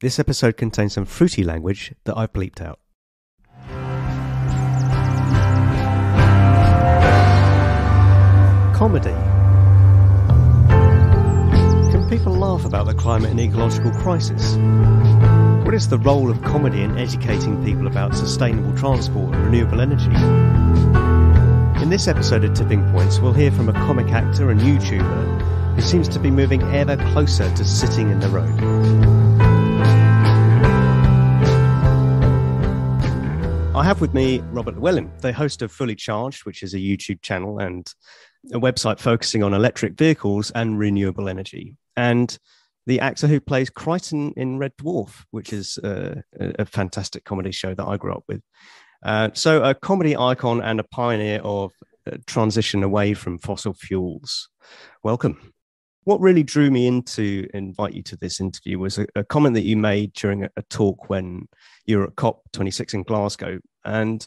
This episode contains some fruity language that I've bleeped out. Comedy. Can people laugh about the climate and ecological crisis? What is the role of comedy in educating people about sustainable transport and renewable energy? In this episode of Tipping Points, we'll hear from a comic actor and YouTuber who seems to be moving ever closer to sitting in the road. I have with me Robert Llewellyn, the host of Fully Charged, which is a YouTube channel and a website focusing on electric vehicles and renewable energy, and the actor who plays Kryten in Red Dwarf, which is a, a, fantastic comedy show that I grew up with. Uh, so, a comedy icon and a pioneer of uh, transition away from fossil fuels. Welcome. What really drew me in to invite you to this interview was a, a comment that you made during a, a talk when you were at COP26 in Glasgow. And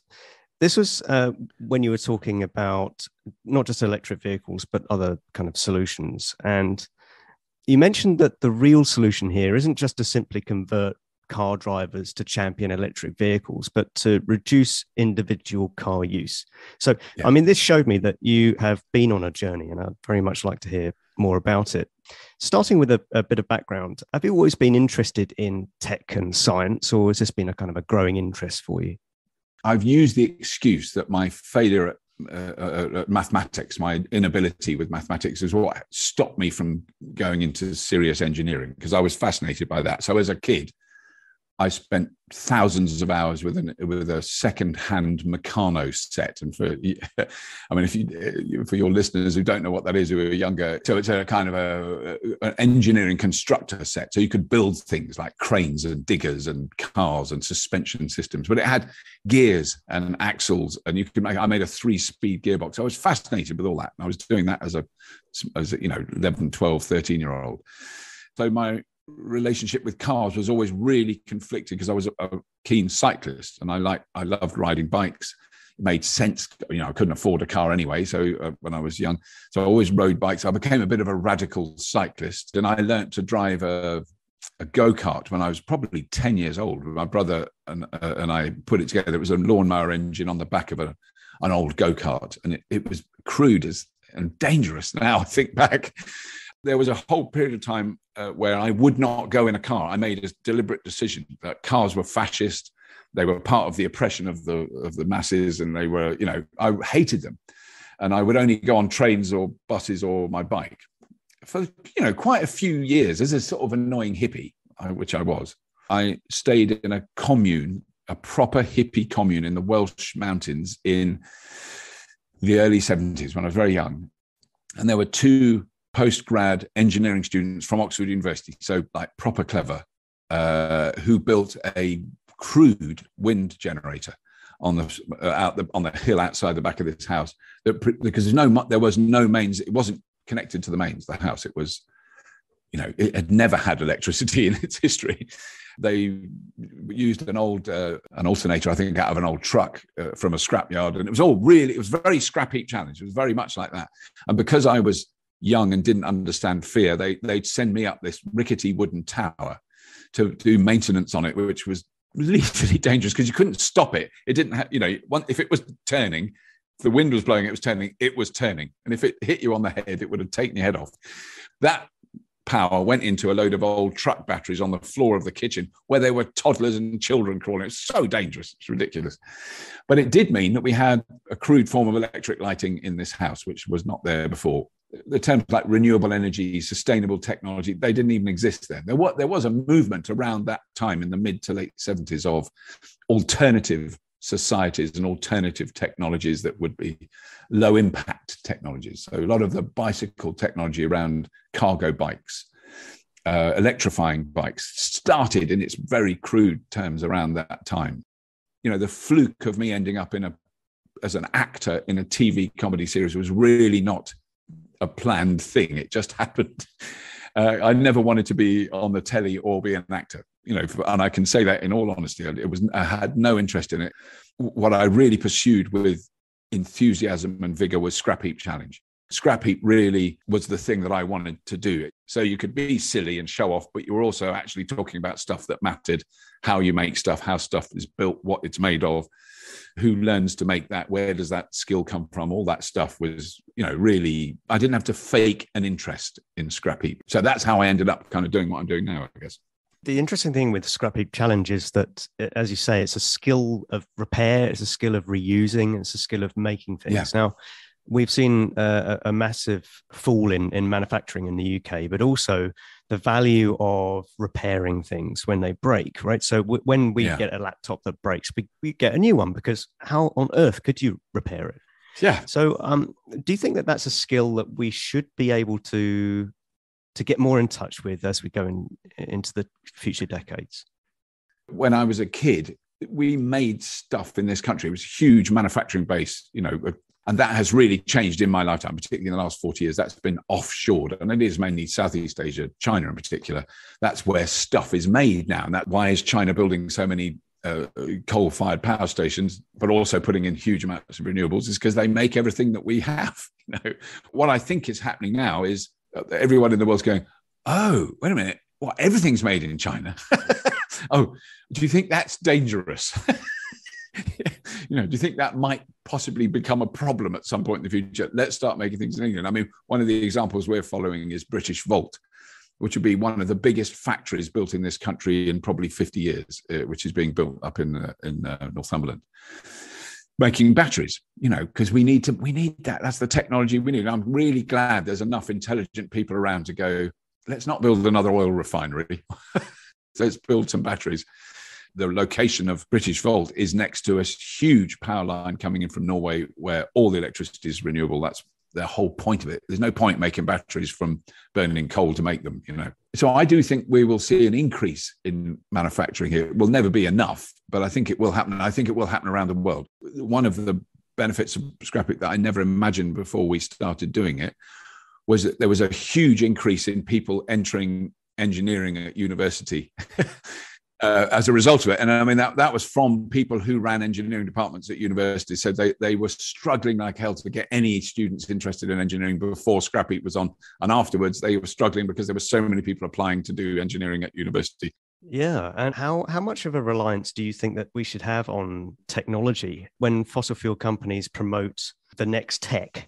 this was uh, when you were talking about not just electric vehicles, but other kind of solutions. And you mentioned that the real solution here isn't just to simply convert car drivers to champion electric vehicles, but to reduce individual car use. So, yeah. I mean, this showed me that you have been on a journey, and I'd very much like to hear more about it. Starting with a, a, bit of background, have you always been interested in tech and science, or has this been a kind of a growing interest for you? I've used the excuse that my failure at, uh, uh at mathematics, my inability with mathematics, is what stopped me from going into serious engineering because I was fascinated by that. So as a kid, I spent thousands of hours with an with a second-hand Meccano set, and for I mean, if you for your listeners who don't know what that is, who are younger, so it's a kind of a, an engineering constructor set. So you could build things like cranes and diggers and cars and suspension systems, but it had gears and axles, and you could make. I made a three-speed gearbox. I was fascinated with all that, and I was doing that as a as a, you know 11, 12, 13 year old. So my relationship with cars was always really conflicted because I was a, keen cyclist and I like I loved riding bikes. It made sense, you know. I couldn't afford a car anyway, so uh, when I was young, so I always rode bikes. I became a bit of a radical cyclist, and I learnt to drive a, a go kart when I was probably ten years old. My brother and uh, and I put it together. It was a lawnmower engine on the back of a an old go kart, and it, it was crude as and dangerous. Now I think back, there was a whole period of time uh, where I would not go in a car. I made a deliberate decision that cars were fascist. They were part of the oppression of the of the masses, and they were, you know, I hated them, and I would only go on trains or buses or my bike for you know quite a few years as a sort of annoying hippie, which I was. I stayed in a commune, a proper hippie commune in the Welsh mountains in the early 70s when I was very young. And there were two post grad engineering students from Oxford University, so like proper clever, uh, who built a crude wind generator on the uh, out the on the hill outside the back of this house. That, because there's no there was no mains. It wasn't connected to the mains. The house it was, you know, it had never had electricity in its history. They used an old uh, an alternator, I think, out of an old truck uh, from a scrapyard, and it was all really it was very scrap heap challenge. It was very much like that. And because I was young and didn't understand fear, they they'd send me up this rickety wooden tower to do maintenance on it, which was lethally dangerous because you couldn't stop it. It didn't have, you know, if it was turning, if the wind was blowing, it was turning, it was turning. And if it hit you on the head, it would have taken your head off. That power went into a load of old truck batteries on the floor of the kitchen where there were toddlers and children crawling. It's so dangerous. It's ridiculous. But it did mean that we had a crude form of electric lighting in this house, which was not there before the terms like renewable energy, sustainable technology, they didn't even exist then. There was, there was a movement around that time in the mid to late 70s of alternative societies and alternative technologies that would be low impact technologies. So a lot of the bicycle technology around cargo bikes, uh, electrifying bikes started in its very crude terms around that time. You know, the fluke of me ending up in a as an actor in a TV comedy series was really not a planned thing. It just happened. Uh, I never wanted to be on the telly or be an actor, you know, and I can say that in all honesty. It was I had no interest in it. What I really pursued with enthusiasm and vigor was Scrap Heap Challenge. scrap heap really was the thing that I wanted to do. So you could be silly and show off, but you were also actually talking about stuff that mattered, how you make stuff, how stuff is built, what it's made of, who learns to make that, where does that skill come from? All that stuff was, you know, really, I didn't have to fake an interest in scrap heap. So that's how I ended up kind of doing what I'm doing now, I guess. The interesting thing with Scrap Heap Challenge is that, as you say, it's a skill of repair, it's a skill of reusing, it's a skill of making things. Yeah. Now, we've seen a, a, massive fall in, in manufacturing in the UK, but also the value of repairing things when they break, right? So w- when we yeah. get a laptop that breaks, we, we get a new one because how on earth could you repair it? Yeah. So, um, do you think that that's a skill that we should be able to to get more in touch with as we go in, into the future decades? When I was a kid, we made stuff in this country. It was a huge manufacturing base, you know, and that has really changed in my lifetime, particularly in the last 40 years. That's been offshored, and it is mainly Southeast Asia, China in particular. That's where stuff is made now. And that why is China building so many uh, coal-fired power stations, but also putting in huge amounts of renewables, is because they make everything that we have. You know, what I think is happening now is everyone in the world's going, oh, wait a minute, what? Everything's made in China. oh, do you think that's dangerous? you know, do you think that might possibly become a problem at some point in the future? Let's start making things in England. I mean, one of the examples we're following is British Britishvolt, which would be one of the biggest factories built in this country in probably 50 years, uh, which is being built up in uh, in uh, Northumberland. Making batteries you know because we need to we need that. That's the technology we need. I'm really glad there's enough intelligent people around to go let's not build another oil refinery. Let's build some batteries the location of Britishvolt is next to a huge power line coming in from norway where all the electricity is renewable that's the whole point of it. There's no point making batteries from burning coal to make them, you know. So I do think we will see an increase in manufacturing here. It will never be enough, but I think it will happen. I think it will happen around the world. One of the benefits of scrapping that I never imagined before we started doing it was that there was a huge increase in people entering engineering at university uh, as a result of it. And I mean, that, that was from people who ran engineering departments at universities. Said they, they were struggling like hell to get any students interested in engineering before Scrap Heap was on. And afterwards, they were struggling because there were so many people applying to do engineering at university. Yeah. And how, how much of a reliance do you think that we should have on technology when fossil fuel companies promote the next tech?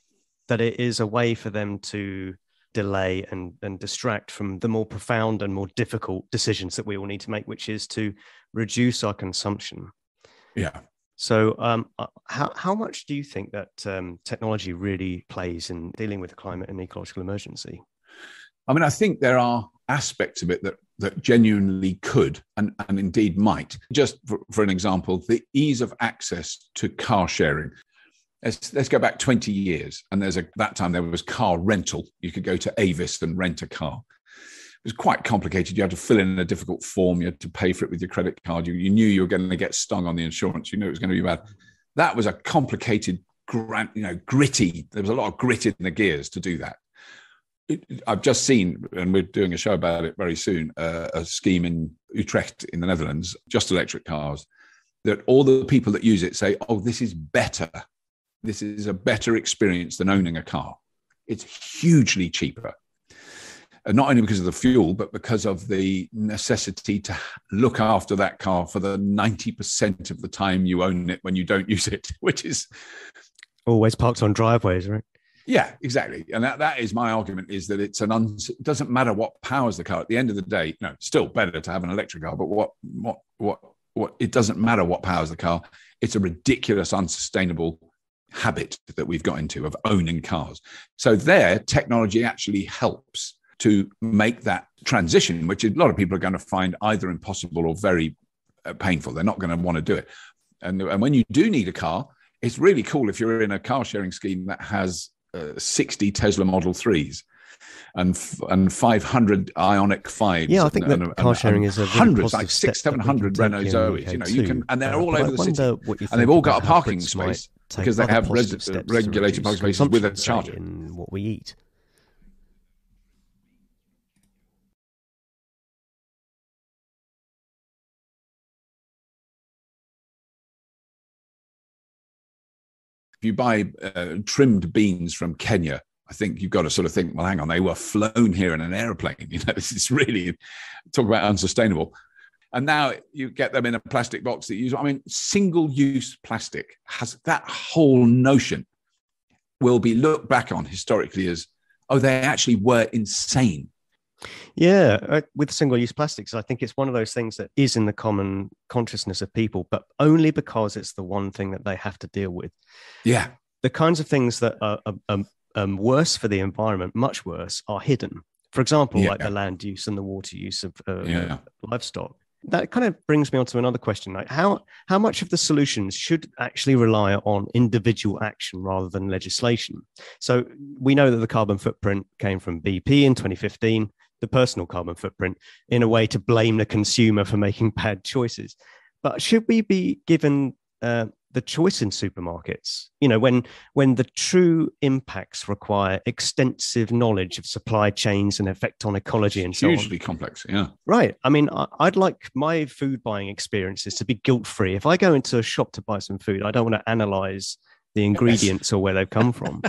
That it is a way for them to delay and, and distract from the more profound and more difficult decisions that we all need to make, which is to reduce our consumption. Yeah. So, um, uh, how, how much do you think that um, technology really plays in dealing with the climate and ecological emergency? I mean, I think there are aspects of it that that genuinely could and, and indeed might. Just for, for an example, the ease of access to car sharing let's, let's go back 20 years and there's a that time there was car rental. You could go to avis and rent a car. It was quite complicated. You had to fill in a difficult form. You had to pay for it with your credit card. You, you knew you were going to get stung on the insurance. You knew it was going to be bad. That was a complicated grant you know gritty there was a lot of grit in the gears to do that. I've just seen, and we're doing a show about it very soon, uh, a scheme in Utrecht in the Netherlands, just electric cars, that all the people that use it say, oh, this is better this is a better experience than owning a car. It's hugely cheaper. And not only because of the fuel, but because of the necessity to look after that car for the 90% of the time you own it when you don't use it, which is always parked on driveways, right? Yeah, exactly. And that, that is my argument is that it's an un, it doesn't matter what powers the car. At the end of the day, you know, still better to have an electric car, but what what what what it doesn't matter what powers the car. It's a ridiculous, unsustainable habit that we've got into of owning cars. So there, technology actually helps to make that transition, which a lot of people are going to find either impossible or very uh, painful. They're not going to want to do it. And, and when you do need a car, it's really cool if you're in a car sharing scheme that has uh, 60 Tesla Model 3s and and 500 Ioniq 5s. Yeah, I think and, that car sharing is a hundreds, like six, seven hundred Renault Zoes. You know, you can, and they're uh, all over the city, and they've all got a parking space because they have res- regulated parking spaces with a charger. In what we eat. If you buy uh, trimmed beans from Kenya, I think you've got to sort of think, well, hang on, they were flown here in an airplane. You know, this is really talk about unsustainable. And now you get them in a plastic box that you use. I mean, single use plastic has that whole notion will be looked back on historically as, oh, they actually were insane. Yeah, uh, with single use plastics, I think it's one of those things that is in the common consciousness of people, but only because it's the one thing that they have to deal with. Yeah. The kinds of things that are, um, worse for the environment, much worse, are hidden. For example, yeah. like the land use and the water use of uh, yeah. livestock. That kind of brings me on to another question: like how how much of the solutions should actually rely on individual action rather than legislation? So we know that the carbon footprint came from BP in 2015, the personal carbon footprint, in a way to blame the consumer for making bad choices. But should we be given uh, the choice in supermarkets you know when when the true impacts require extensive knowledge of supply chains and effect on ecology and hugely so hugely complex yeah. Right. I mean i'd like my food buying experiences to be guilt free if i go into a shop to buy some food i don't want to analyze the ingredients yes. or where they've come from.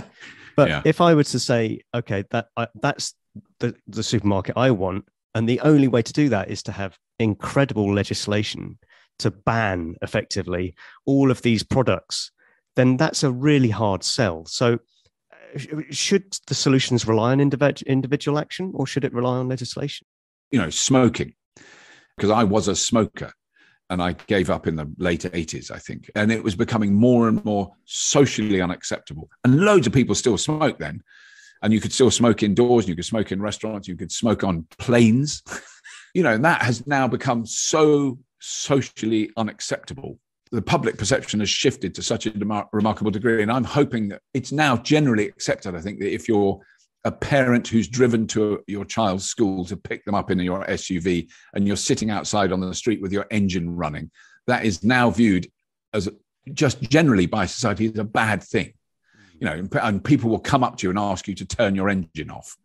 But yeah. if i were to say okay that I, that's the, the supermarket i want and the only way to do that is to have incredible legislation to ban effectively all of these products, then that's a really hard sell. So, uh, should the solutions rely on individual action or should it rely on legislation? You know, smoking, because I was a smoker and I gave up in the late 80s, I think. And it was becoming more and more socially unacceptable. And loads of people still smoke then. And you could still smoke indoors, you could smoke in restaurants, you could smoke on planes. you know, and that has now become so socially unacceptable. The public perception has shifted to such a demar- remarkable degree. And I'm hoping that it's now generally accepted. I think that if you're a parent who's driven to your child's school to pick them up in your SUV and you're sitting outside on the street with your engine running, that is now viewed as just generally by society as a bad thing. Mm. You know, and people will come up to you and ask you to turn your engine off.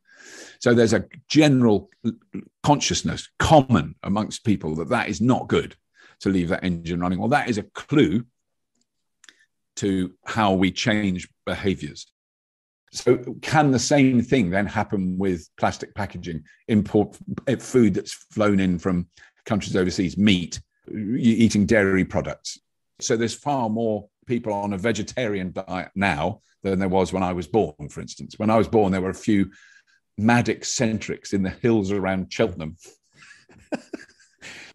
So there's a general consciousness common amongst people that that is not good to leave that engine running. Well, that is a clue to how we change behaviors. So, can the same thing then happen with plastic packaging, import food that's flown in from countries overseas, meat, eating dairy products? So, there's far more people on a vegetarian diet now than there was when I was born, for instance. When I was born, there were a few mad eccentrics in the hills around Cheltenham. I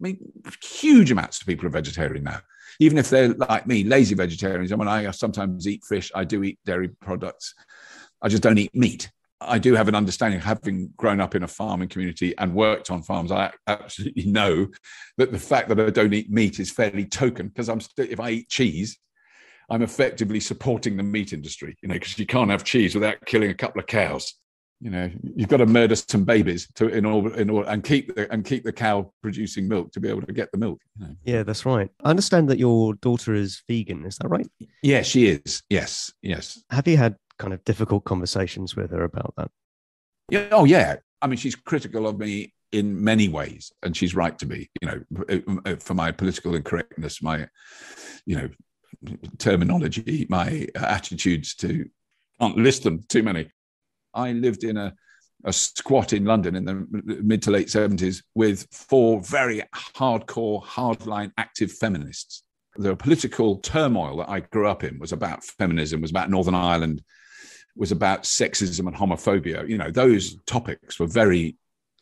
mean, huge amounts of people are vegetarian now. Even if they're like me, lazy vegetarians. I mean, I sometimes eat fish. I do eat dairy products. I just don't eat meat. I do have an understanding, having grown up in a farming community and worked on farms. I absolutely know that the fact that I don't eat meat is fairly token because I'm still, if I eat cheese, I'm effectively supporting the meat industry. You know, because you can't have cheese without killing a couple of cows you know you've got to murder some babies to in order in order and keep the and keep the cow producing milk to be able to get the milk you know? yeah that's right. I understand that your daughter is vegan is that right? Yeah she is. Yes yes. Have you had kind of difficult conversations with her about that? Yeah oh yeah. I mean she's critical of me in many ways and she's right to be you know uh, uh, for my political incorrectness my you know terminology my attitudes to can't list them too many I lived in a, a squat in London in the mid to late 70s with four very hardcore, hardline active feminists. The political turmoil that I grew up in was about feminism, was about Northern Ireland, was about sexism and homophobia. You know, those topics were very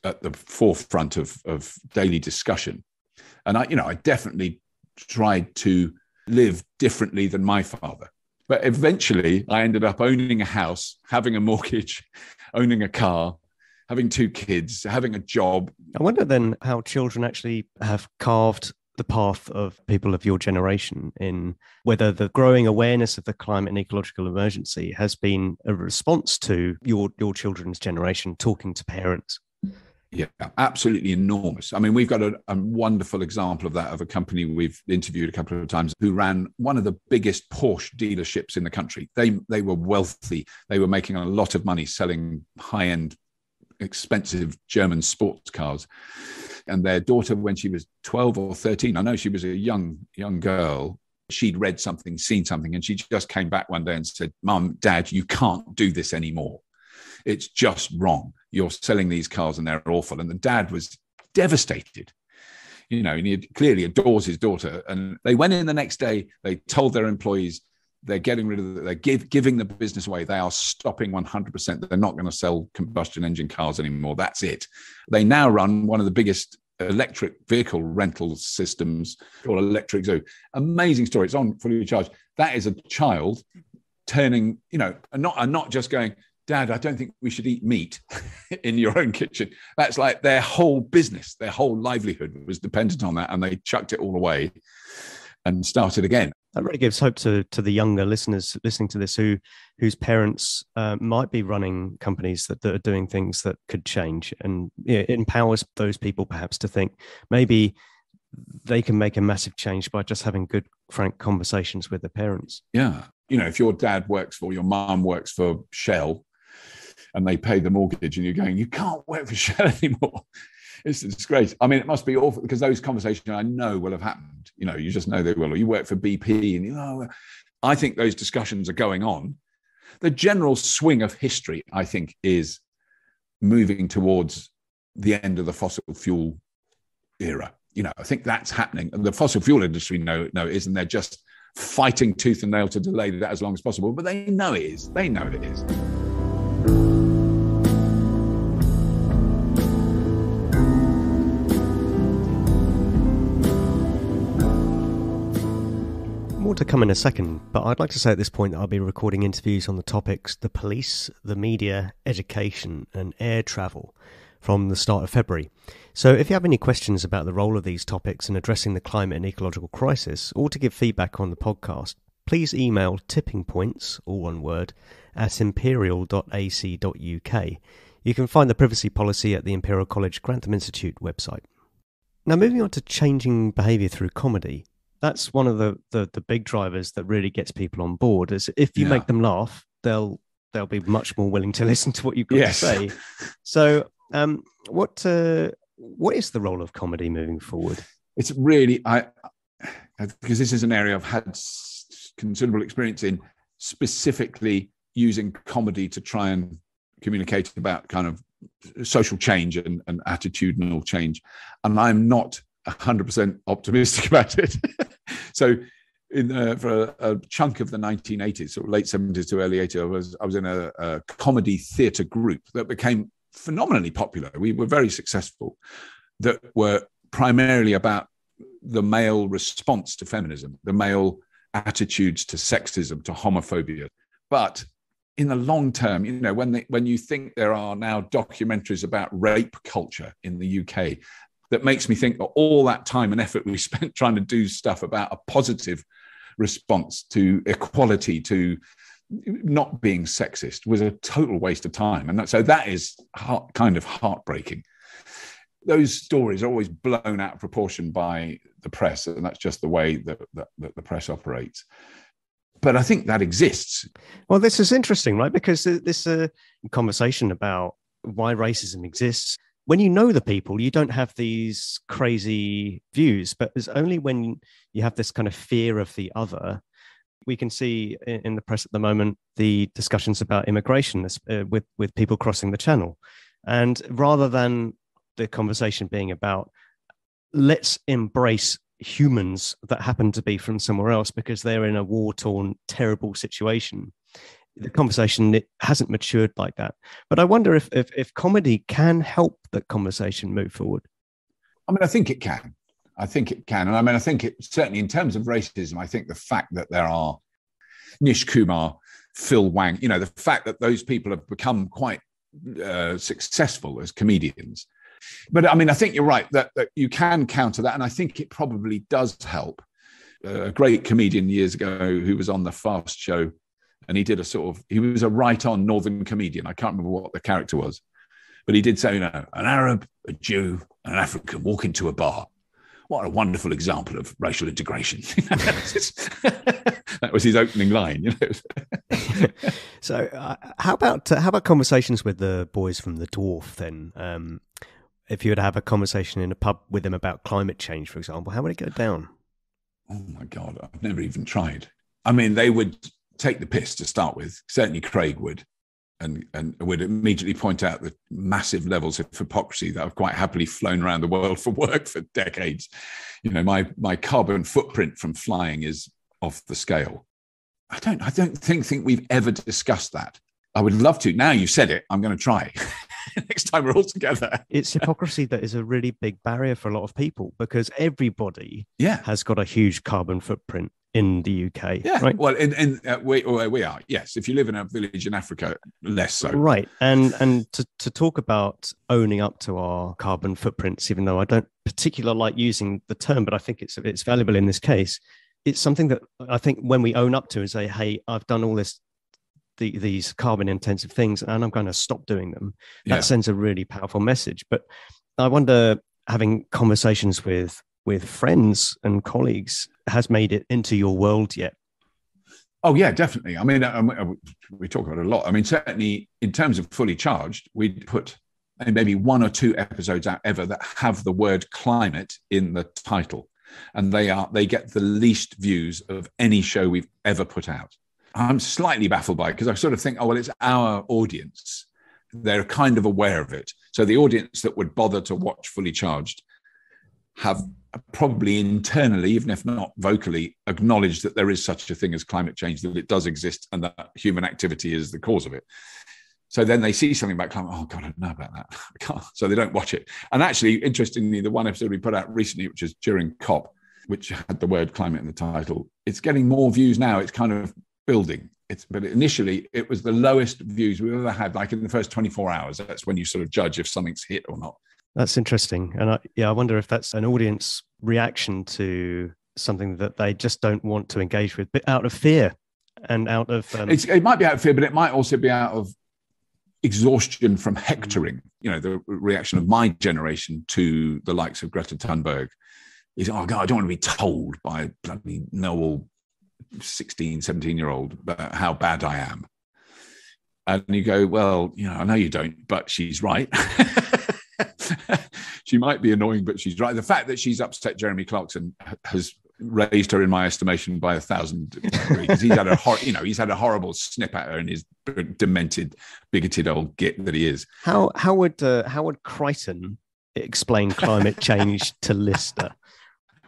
at the forefront of, of daily discussion. And I, you know, I definitely tried to live differently than my father. But eventually, I ended up owning a house, having a mortgage, owning a car, having two kids, having a job. I wonder then how children actually have carved the path of people of your generation in whether the growing awareness of the climate and ecological emergency has been a response to your your children's generation talking to parents yeah, absolutely enormous. I mean, we've got a, a, wonderful example of that of a company we've interviewed a couple of times who ran one of the biggest Porsche dealerships in the country. They they were wealthy. They were making a lot of money selling high end, expensive German sports cars. And their daughter, when she was twelve or thirteen, I know she was a young young girl. She'd read something, seen something, and she just came back one day and said, "Mum, Dad, you can't do this anymore." It's just wrong. You're selling these cars and they're awful. And the dad was devastated. You know, and he clearly adores his daughter. And they went in the next day, they told their employees, they're getting rid of it. They're give, giving the business away. They are stopping 100%. They're not going to sell combustion engine cars anymore. That's it. They now run one of the biggest electric vehicle rental systems called Electric Zoo. Amazing story. It's on fully charged. That is a child turning, you know, and not and not just going, Dad, I don't think we should eat meat in your own kitchen. That's like their whole business, their whole livelihood was dependent on that, and they chucked it all away and started again. That really gives hope to to the younger listeners listening to this who whose parents uh, might be running companies that, that are doing things that could change, and you know, it empowers those people perhaps to think maybe they can make a massive change by just having good, frank conversations with their parents. Yeah, you know, if your dad works for your mom works for Shell, and they pay the mortgage, and you're going, you can't work for Shell anymore it's a disgrace. I mean, it must be awful because those conversations I know will have happened. You know, you just know they will. Or you work for BP and you know, I think those discussions are going on. The general swing of history, I think, is moving towards the end of the fossil fuel era. You know, I think that's happening. And the fossil fuel industry know, know it is, and they're just fighting tooth and nail to delay that as long as possible. But they know it is. They know it is. More to come in a second, but I'd like to say at this point that I'll be recording interviews on the topics the police, the media, education, and air travel from the start of February. So if you have any questions about the role of these topics in addressing the climate and ecological crisis, or to give feedback on the podcast, please email tippingpoints, all one word, at imperial.ac.uk. You can find the privacy policy at the Imperial College Grantham Institute website. Now, moving on to changing behaviour through comedy, that's one of the, the, the big drivers that really gets people on board. Is if you yeah. make them laugh, they'll they'll be much more willing to listen to what you've got yes. to say. So, um, what uh, what is the role of comedy moving forward? It's really I because this is an area I've had considerable experience in, specifically using comedy to try and communicate about kind of social change and, and attitudinal change. And I'm not 100% optimistic about it. so, in, uh, for a, a, chunk of the 1980s, sort of late 70s to early 80s, I was, I was in a, a comedy theatre group that became phenomenally popular. We were very successful, that were primarily about the male response to feminism, the male attitudes to sexism, to homophobia. But in the long term, you know, when they, when you think there are now documentaries about rape culture in the UK that makes me think that all that time and effort we spent trying to do stuff about a positive response to equality, to not being sexist, was a total waste of time. And that, so that is heart, kind of heartbreaking. Those stories are always blown out of proportion by the press, and that's just the way that, that, that the press operates but I think that exists. Well, this is interesting, right? Because this uh, conversation about why racism exists when you know the people, you don't have these crazy views, but it's only when you have this kind of fear of the other. We can see in the press at the moment the discussions about immigration uh, with with people crossing the channel, and rather than the conversation being about let's embrace humans that happen to be from somewhere else because they're in a war torn, terrible situation the conversation it hasn't matured like that. But I wonder if, if if comedy can help the conversation move forward. I mean, I think it can. I think it can, and I mean, I think it certainly in terms of racism. I think the fact that there are Nish Kumar, Phil Wang, you know, the fact that those people have become quite uh, successful as comedians. But I mean, I think you're right that, that you can counter that, and I think it probably does help. Uh, a great comedian years ago who was on the Fast Show and he did a sort of he was a right-on northern comedian. I can't remember what the character was, but he did say, you know, an Arab, a Jew, and an African walk into a bar. What a wonderful example of racial integration. that was his opening line. You know. so, uh, how about uh, how about conversations with the boys from the Dwarf then? Um, if you were to have a conversation in a pub with them about climate change, for example, how would it go down? Oh my god, I've never even tried. I mean, they would take the piss to start with. Certainly, Craig would. and and would immediately point out the massive levels of hypocrisy that I've quite happily flown around the world for work for decades. You know, my my carbon footprint from flying is off the scale. I don't I don't think think we've ever discussed that. I would love to. Now you've said it, I'm going to try. Next time we're all together. it's hypocrisy that is a really big barrier for a lot of people because everybody yeah. has got a huge carbon footprint in the UK. Yeah. Right. Well, in, in uh, we, where we are, yes. If you live in a village in Africa, less so. Right. And and to, to talk about owning up to our carbon footprints, even though I don't particularly like using the term, but I think it's it's valuable in this case. It's something that I think when we own up to and say, "Hey, I've done all this the, these carbon intensive things and I'm going to stop doing them. That Yeah. sends a really powerful message. But I wonder, having conversations with with friends and colleagues has made it into your world yet? Oh yeah, definitely. I mean, uh, um, uh, we talk about it a lot. I mean, certainly in terms of fully charged, we'd put uh, maybe one or two episodes out ever that have the word climate in the title, and they are they get the least views of any show we've ever put out. I'm slightly baffled by it because I sort of think, oh well, it's our audience. They're kind of aware of it. So the audience that would bother to watch fully charged have probably internally, even if not vocally, acknowledge that there is such a thing as climate change, that it does exist, and that human activity is the cause of it. So then they see something about climate. Oh God, I don't know about that. So they don't watch it. And actually, interestingly, the one episode we put out recently, which is during COP, which had the word climate in the title, it's getting more views now. It's kind of building. It's but initially it was the lowest views we've ever had. Like in the first 24 hours, that's when you sort of judge if something's hit or not. That's interesting. And I, yeah, I wonder if that's an audience reaction to something that they just don't want to engage with, but out of fear and out of. Um, It's, it might be out of fear, but it might also be out of exhaustion from hectoring. You know, the reaction of my generation to the likes of Greta Thunberg is, oh God, I don't want to be told by a bloody know 16, 17 year old about how bad I am. And you go, well, you know, I know you don't, but she's right. she might be annoying, but she's right. The fact that she's upset Jeremy Clarkson has raised her in my estimation by a thousand degrees. he's had a hor- you know he's had a horrible snip at her in his demented, bigoted old git that he is. how how would uh, how would Kryten explain climate change to Lister?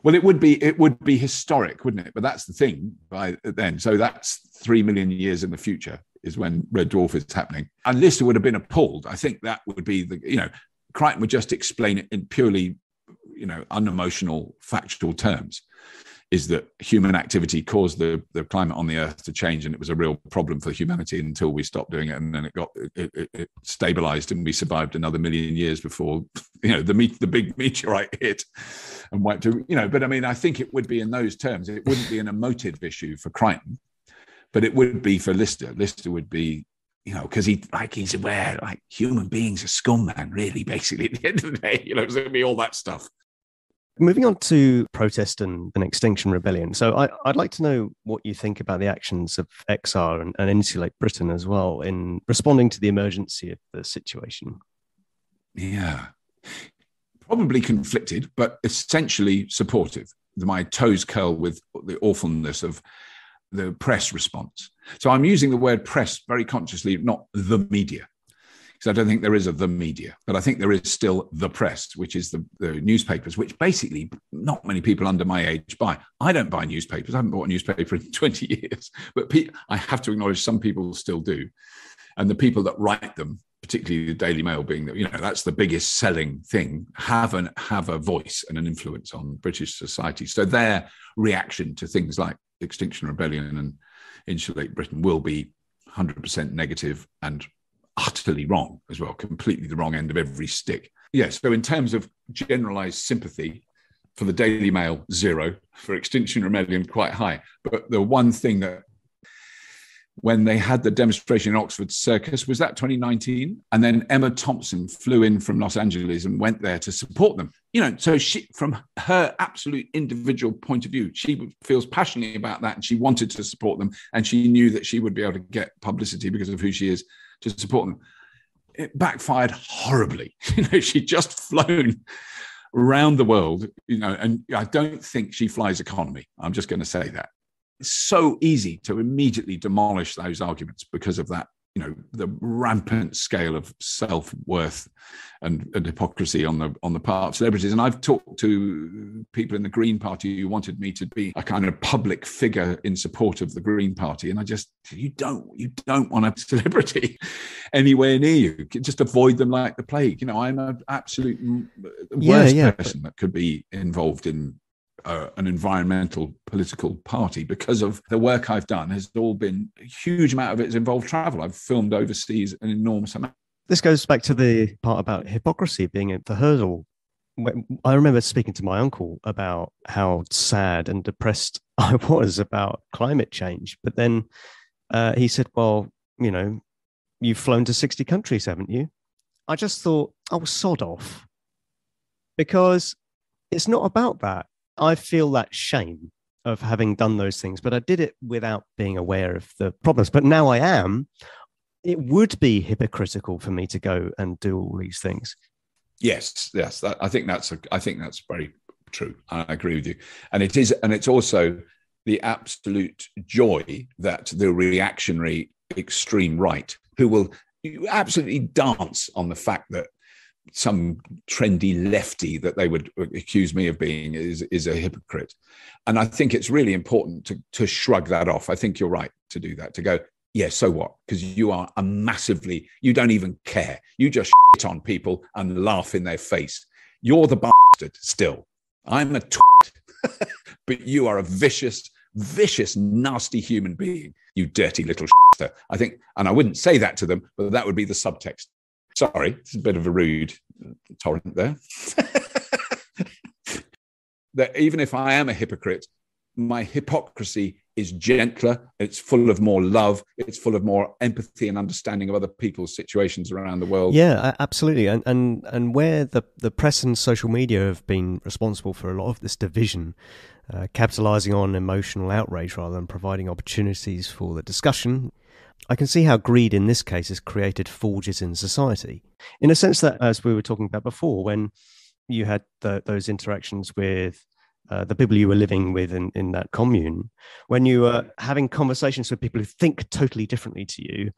Well, it would be it would be historic, wouldn't it? But that's the thing by then. So that's three million years in the future is when Red Dwarf is happening. And Lister would have been appalled. I think that would be the you know Kryten would just explain it in purely you know unemotional factual terms. Is that human activity caused the, the climate on the Earth to change, and it was a real problem for humanity until we stopped doing it, and then it got it, it, it stabilized, and we survived another million years before you know the meet, the big meteorite hit and wiped. You know, but I mean, I think it would be in those terms. It wouldn't be an emotive issue for Kryten, but it would be for Lister. Lister would be you know, because he like he's aware like human beings are scum, man. Really, basically, at the end of the day, you know, it's going to be all that stuff. Moving on to protest and, and Extinction Rebellion. So I, I'd like to know what you think about the actions of XR and, and Insulate Britain as well in responding to the emergency of the situation. Yeah, probably conflicted, but essentially supportive. My toes curl with the awfulness of the press response. So I'm using the word press very consciously, not the media. Because I don't think there is a the media, but I think there is still the press, which is the, the newspapers, which basically not many people under my age buy. I don't buy newspapers. I haven't bought a newspaper in 20 years, but pe- I have to acknowledge some people still do. And the people that write them, particularly the Daily Mail being that, you know, that's the biggest selling thing, have an have a voice and an influence on British society. So their reaction to things like Extinction Rebellion and Insulate Britain will be 100% negative and utterly wrong as well, completely the wrong end of every stick. Yes. so in terms of generalized sympathy for the Daily Mail, zero. For Extinction Rebellion, quite high. But the one thing that when they had the demonstration in Oxford Circus, was that 2019? And then Emma Thompson flew in from Los Angeles and went there to support them. You know, so she, from her absolute individual point of view, she feels passionately about that and she wanted to support them. And she knew that she would be able to get publicity because of who she is to support them. It backfired horribly. You know, she'd just flown around the world, you know, and I don't think she flies economy. I'm just going to say that. It's so easy to immediately demolish those arguments because of that you know the rampant scale of self worth and, and, hypocrisy on the on the part of celebrities. And I've talked to people in the Green Party who wanted me to be a kind of public figure in support of the Green Party, and I just you don't you don't want a celebrity anywhere near you. Just avoid them like the plague. You know, I'm an absolute worst yeah, yeah. person that could be involved in uh, an environmental political party because of the work I've done has all been a huge amount of it has involved travel. I've filmed overseas an enormous amount. This goes back to the part about hypocrisy being the hurdle. I remember speaking to my uncle about how sad and depressed I was about climate change. But then uh, he said, Well, you know, you've flown to 60 countries, haven't you? I just thought, oh, sod off. Because it's not about that. I feel that shame of having done those things, but I did it without being aware of the problems. But now I am. It would be hypocritical for me to go and do all these things. Yes, yes, that, I think that's a, I think that's very true. I agree with you, and it is, and it's also the absolute joy that the reactionary extreme right, who will absolutely dance on the fact that some trendy lefty that they would accuse me of being is is a hypocrite. And i think it's really important to to shrug that off. I think you're right to do that to go yeah so what? Because you are a massively you don't even care. You just shit on people and laugh in their face. You're the bastard still. I'm a twit but you are a vicious vicious nasty human being you dirty little shitter. i think and i wouldn't say that to them but that would be the subtext Sorry, it's a bit of a rude torrent there. that even if I am a hypocrite, my hypocrisy is gentler. It's full of more love. It's full of more empathy and understanding of other people's situations around the world. Yeah, absolutely. And and and where the the press and social media have been responsible for a lot of this division, uh, capitalizing on emotional outrage rather than providing opportunities for the discussion. I can see how greed in this case has created forges in society. In a sense that, as we were talking about before, when you had the, those interactions with uh, the people you were living with in, in that commune, when you were having conversations with people who think totally differently to you,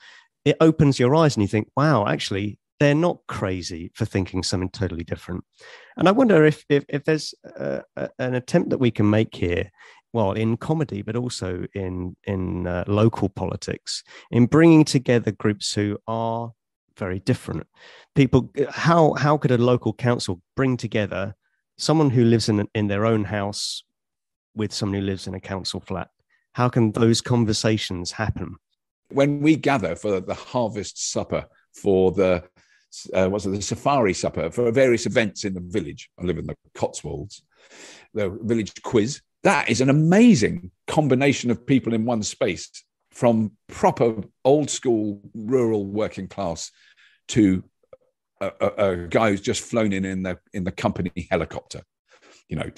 it opens your eyes and you think, wow, actually, they're not crazy for thinking something totally different. And I wonder if, if, if there's a, an attempt that we can make here well in comedy but also in in uh, local politics in bringing together groups who are very different. People how how could a local council bring together someone who lives in in their own house with someone who lives in a council flat? How can those conversations happen? When we gather for the harvest supper for the uh, what's it, the safari supper for various events in the village i live in the cotswolds the village quiz that is an amazing combination of people in one space from proper old school rural working class to a, a, a, guy who's just flown in in the in the company helicopter you know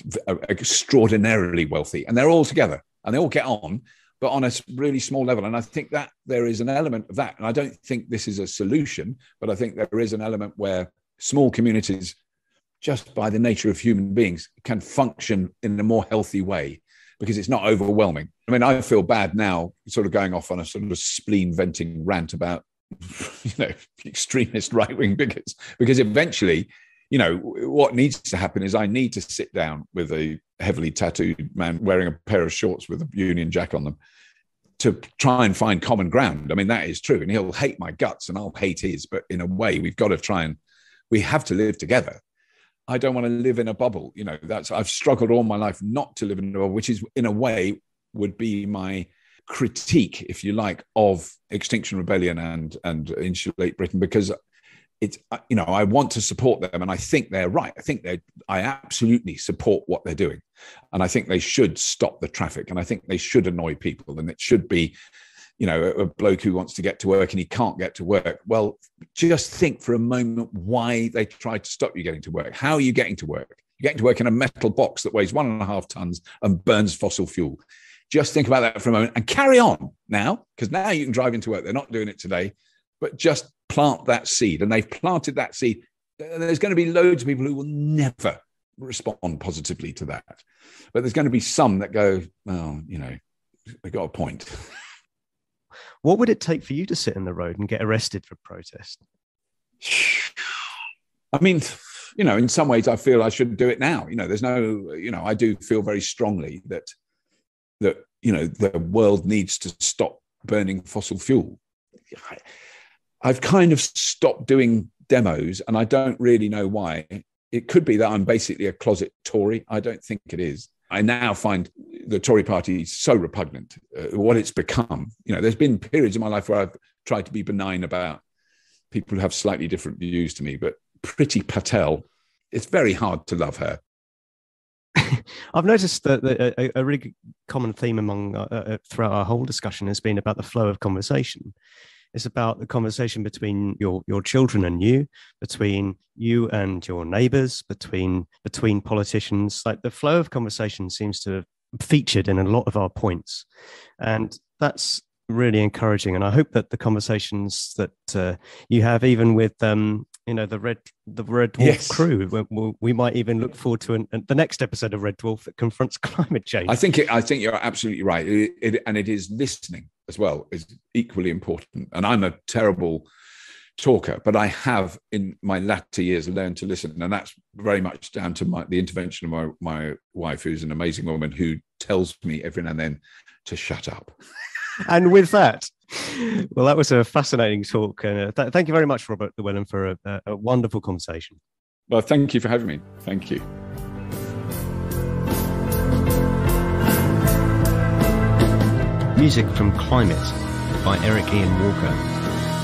extraordinarily wealthy and they're all together and they all get on but on a really small level and i think that there is an element of that and i don't think this is a solution but i think there is an element where small communities just by the nature of human beings, can function in a more healthy way because it's not overwhelming. I mean, I feel bad now, sort of going off on a sort of spleen venting rant about, you know, extremist right wing bigots, because eventually, you know, what needs to happen is I need to sit down with a heavily tattooed man wearing a pair of shorts with a Union Jack on them to try and find common ground. I mean, that is true. And he'll hate my guts and I'll hate his, but in a way, we've got to try and we have to live together I don't want to live in a bubble. You know, that's I've struggled all my life not to live in a bubble, which is in a way would be my critique, if you like, of Extinction Rebellion and and Insulate Britain because it's you know I want to support them and I think they're right. I think they I absolutely support what they're doing, and I think they should stop the traffic and I think they should annoy people and it should be you know, a, bloke who wants to get to work and he can't get to work. Well, just think for a moment why they tried to stop you getting to work. How are you getting to work? You're getting to work in a metal box that weighs one and a half tons and burns fossil fuel. Just think about that for a moment and carry on now, because now you can drive into work. They're not doing it today, but just plant that seed. And they've planted that seed. And there's going to be loads of people who will never respond positively to that. But there's going to be some that go, well, you know, they got a point. What would it take for you to sit in the road and get arrested for protest? I mean, you know, in some ways, I feel I should do it now. You know, there's no, you know, I do feel very strongly that that you know the world needs to stop burning fossil fuel. I've kind of stopped doing demos, and I don't really know why. It could be that I'm basically a closet Tory. I don't think it is. I now find the Tory party is so repugnant, uh, what it's become. You know, there's been periods in my life where I've tried to be benign about people who have slightly different views to me, but Priti Patel, it's very hard to love her. I've noticed that a, a, really common theme among uh, uh, throughout our whole discussion has been about the flow of conversation. It's about the conversation between your your children and you, between you and your neighbours, between between politicians. Like the flow of conversation seems to have featured in a lot of our points, and that's really encouraging. And I hope that the conversations that uh, you have, even with um, you know the red the red dwarf yes. crew we, we, might even look forward to an, the next episode of red dwarf that confronts climate change i think it, i think you're absolutely right it, it, and it is listening as well is equally important and i'm a terrible talker but i have in my latter years learned to listen and that's very much down to my, the intervention of my, my wife who's an amazing woman who tells me every now and then to shut up and with that well, that was a fascinating talk. And uh, th- thank you very much, Robert Llewellyn, for a, a wonderful conversation. Well, thank you for having me. Thank you. Music from Climate by Eric Ian Walker,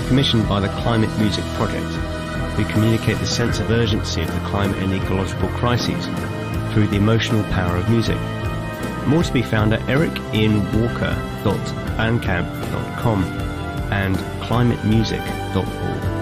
commissioned by the Climate Music Project. We communicate the sense of urgency of the climate and ecological crises through the emotional power of music. More to be found at ericianwalker.bandcamp.com and climatemusic.org.